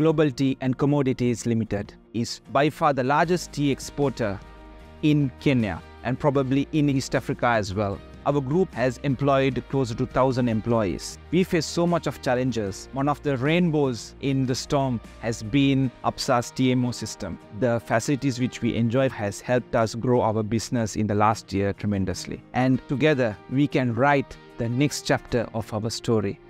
Global Tea and Commodities Limited is by far the largest tea exporter in Kenya and probably in East Africa as well. Our group has employed close to 1,000 employees. We face so much of challenges. One of the rainbows in the storm has been Absa's TMO system. The facilities which we enjoy has helped us grow our business in the last year tremendously. And together we can write the next chapter of our story.